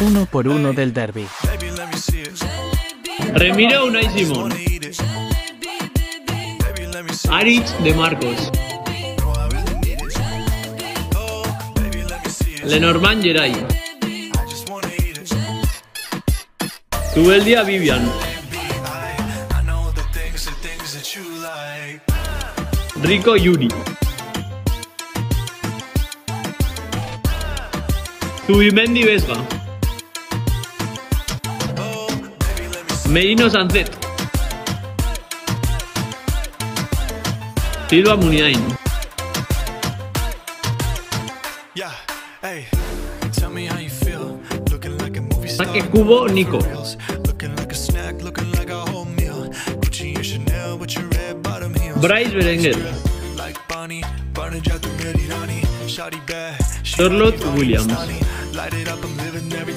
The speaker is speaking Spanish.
uno por uno del derby. Remiro Unai Simón. Aritz de Marcos. Lenormand Geray. Tubeldia Vivian. Rico Yuri. Zubimendi Vesga. Merino Sancet. Silva Muniain. Yeah, hey, tell me how you feel. Looking like a movie star. Saque Cubo Nico. Bryce Berenguer. Charlotte Williams.